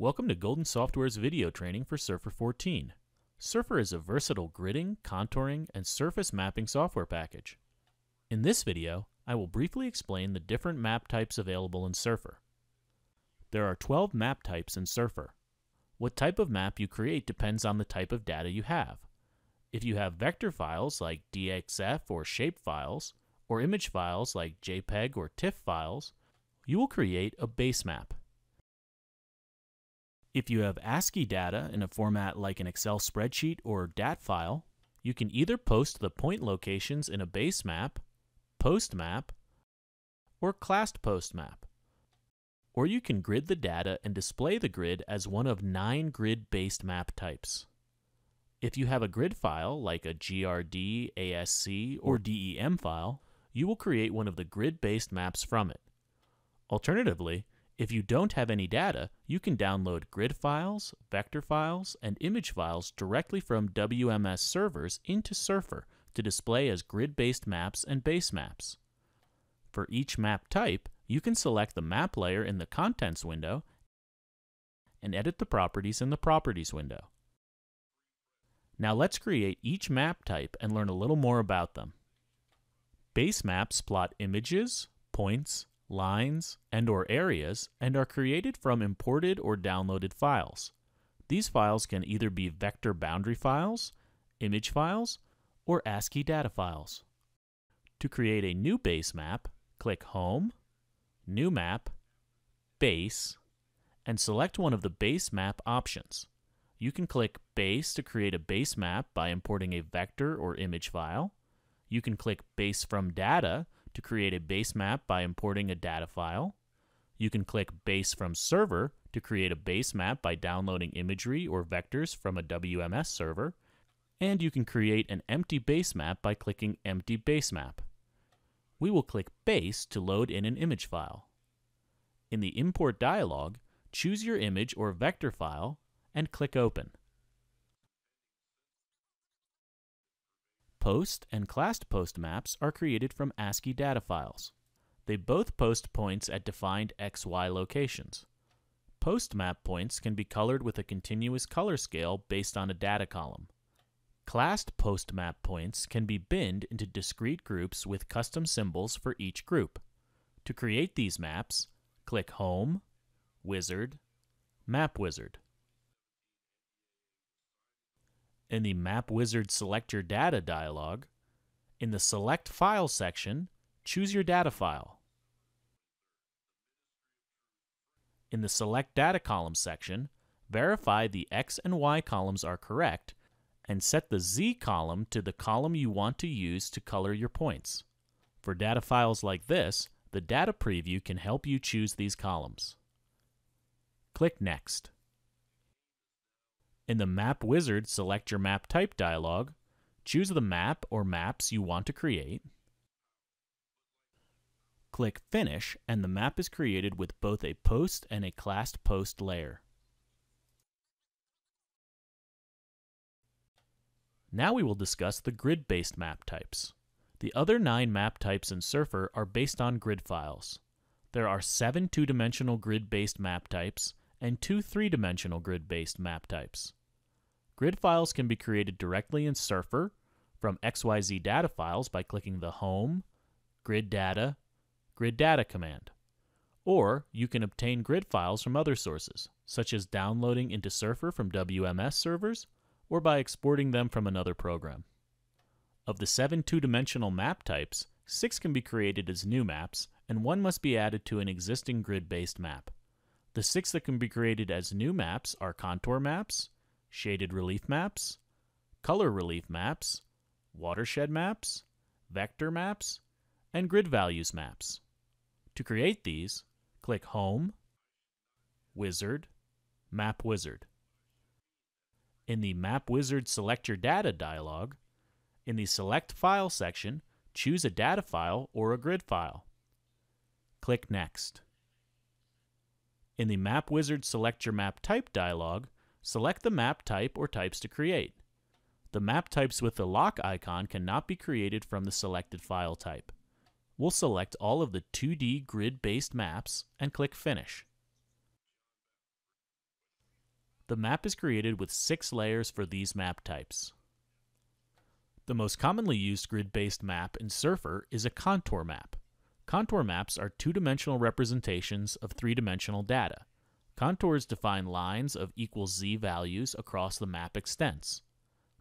Welcome to Golden Software's video training for Surfer 14. Surfer is a versatile gridding, contouring, and surface mapping software package. In this video, I will briefly explain the different map types available in Surfer. There are 12 map types in Surfer. What type of map you create depends on the type of data you have. If you have vector files like DXF or shape files, or image files like JPEG or TIFF files, you will create a base map. If you have ASCII data in a format like an Excel spreadsheet or DAT file, you can either post the point locations in a base map, post map, or classed post map. Or you can grid the data and display the grid as one of nine grid-based map types. If you have a grid file like a GRD, ASC, or DEM file, you will create one of the grid-based maps from it. Alternatively, if you don't have any data, you can download grid files, vector files, and image files directly from WMS servers into Surfer to display as grid-based maps and base maps. For each map type, you can select the map layer in the Contents window and edit the properties in the Properties window. Now let's create each map type and learn a little more about them. Base maps plot images, points, lines, and or areas and are created from imported or downloaded files. These files can either be vector boundary files, image files, or ASCII data files. To create a new base map, click Home, New Map, Base, and select one of the base map options. You can click Base to create a base map by importing a vector or image file. You can click Base from Data to create a base map by importing a data file. You can click Base from Server to create a base map by downloading imagery or vectors from a WMS server. And you can create an empty base map by clicking Empty Base Map. We will click Base to load in an image file. In the Import dialog, choose your image or vector file and click Open. Post and classed post maps are created from ASCII data files. They both post points at defined XY locations. Post map points can be colored with a continuous color scale based on a data column. Classed post map points can be binned into discrete groups with custom symbols for each group. To create these maps, click Home, Wizard, Map Wizard. In the Map Wizard Select Your Data dialog, in the Select File section, choose your data file. In the Select Data Column section, verify the X and Y columns are correct and set the Z column to the column you want to use to color your points. For data files like this, the data preview can help you choose these columns. Click Next. In the Map Wizard Select Your Map Type dialog, choose the map or maps you want to create. Click Finish and the map is created with both a post and a classed post layer. Now we will discuss the grid-based map types. The other nine map types in Surfer are based on grid files. There are seven two-dimensional grid-based map types and two three-dimensional grid-based map types. Grid files can be created directly in Surfer from XYZ data files by clicking the Home, Grid Data, Grid Data command. Or you can obtain grid files from other sources, such as downloading into Surfer from WMS servers or by exporting them from another program. Of the seven two-dimensional map types, six can be created as new maps, and one must be added to an existing grid-based map. The six that can be created as new maps are contour maps, shaded relief maps, color relief maps, watershed maps, vector maps, and grid values maps. To create these, click Home, Wizard, Map Wizard. In the Map Wizard Select Your Data dialog, in the Select File section, choose a data file or a grid file. Click Next. In the Map Wizard Select Your Map Type dialog, Select the map type or types to create. The map types with the lock icon cannot be created from the selected file type. We'll select all of the 2D grid-based maps and click Finish. The map is created with six layers for these map types. The most commonly used grid-based map in Surfer is a contour map. Contour maps are two-dimensional representations of three-dimensional data. Contours define lines of equal z values across the map extents.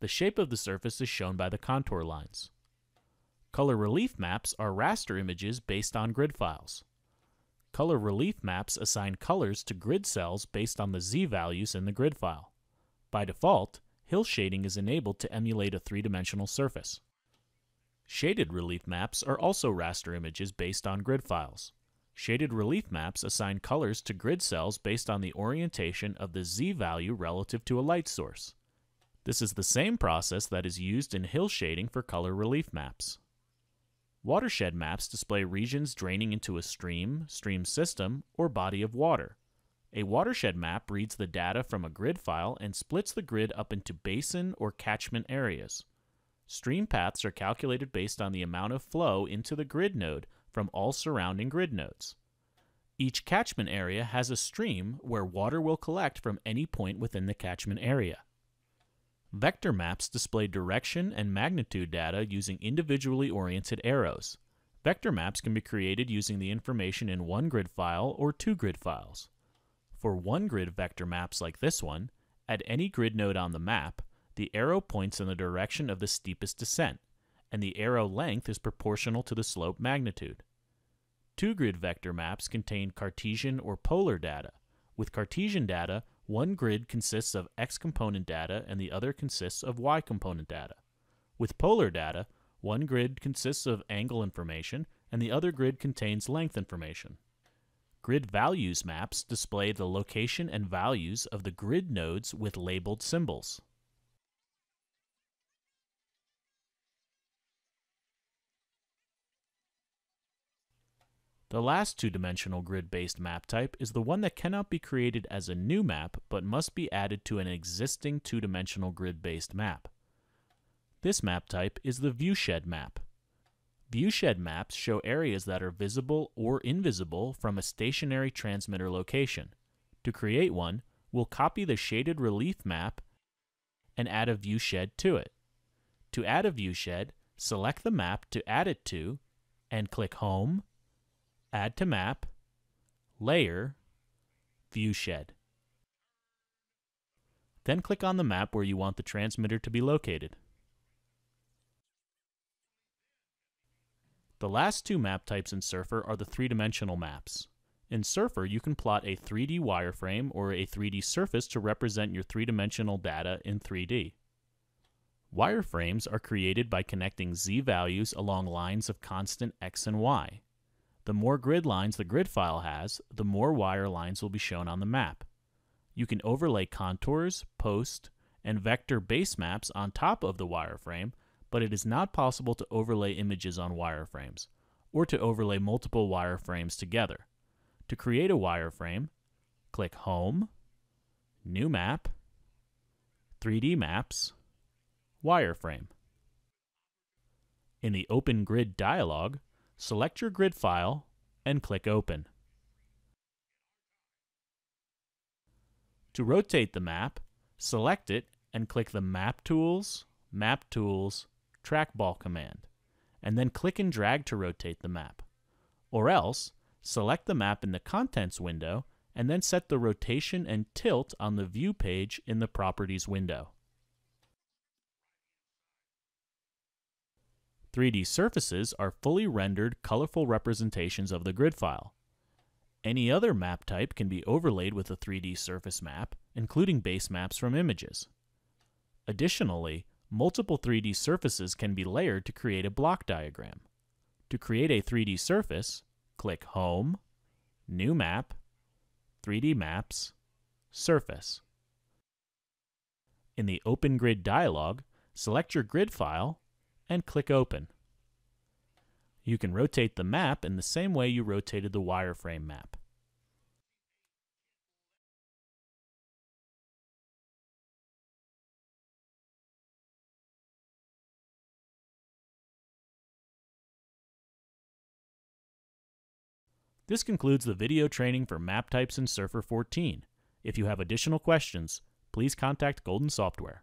The shape of the surface is shown by the contour lines. Color relief maps are raster images based on grid files. Color relief maps assign colors to grid cells based on the z values in the grid file. By default, hill shading is enabled to emulate a three-dimensional surface. Shaded relief maps are also raster images based on grid files. Shaded relief maps assign colors to grid cells based on the orientation of the z value relative to a light source. This is the same process that is used in hill shading for color relief maps. Watershed maps display regions draining into a stream, stream system, or body of water. A watershed map reads the data from a grid file and splits the grid up into basin or catchment areas. Stream paths are calculated based on the amount of flow into the grid node from all surrounding grid nodes. Each catchment area has a stream where water will collect from any point within the catchment area. Vector maps display direction and magnitude data using individually oriented arrows. Vector maps can be created using the information in one grid file or two grid files. For one grid vector maps like this one, at any grid node on the map, the arrow points in the direction of the steepest descent, and the arrow length is proportional to the slope magnitude. Two grid vector maps contain Cartesian or polar data. With Cartesian data, one grid consists of x component data and the other consists of y component data. With polar data, one grid consists of angle information and the other grid contains length information. Grid values maps display the location and values of the grid nodes with labeled symbols. The last two-dimensional grid-based map type is the one that cannot be created as a new map, but must be added to an existing two-dimensional grid-based map. This map type is the viewshed map. Viewshed maps show areas that are visible or invisible from a stationary transmitter location. To create one, we'll copy the shaded relief map and add a viewshed to it. To add a viewshed, select the map to add it to, and click Home, Add to Map, Layer, Viewshed. Then click on the map where you want the transmitter to be located. The last two map types in Surfer are the three-dimensional maps. In Surfer, you can plot a 3D wireframe or a 3D surface to represent your three-dimensional data in 3D. Wireframes are created by connecting z values along lines of constant x and y. The more grid lines the grid file has, the more wire lines will be shown on the map. You can overlay contours, post, and vector base maps on top of the wireframe, but it is not possible to overlay images on wireframes, or to overlay multiple wireframes together. To create a wireframe, click Home, New Map, 3D Maps, Wireframe. In the Open Grid dialog, select your grid file and click Open. To rotate the map, select it and click the Map Tools, Map Tools, Trackball command, and then click and drag to rotate the map. Or else, select the map in the Contents window and then set the rotation and tilt on the View page in the Properties window. 3D surfaces are fully rendered, colorful representations of the grid file. Any other map type can be overlaid with a 3D surface map, including base maps from images. Additionally, multiple 3D surfaces can be layered to create a block diagram. To create a 3D surface, click Home, New Map, 3D Maps, Surface. In the Open Grid dialog, select your grid file and click Open. You can rotate the map in the same way you rotated the wireframe map. This concludes the video training for map types in Surfer 14. If you have additional questions, please contact Golden Software.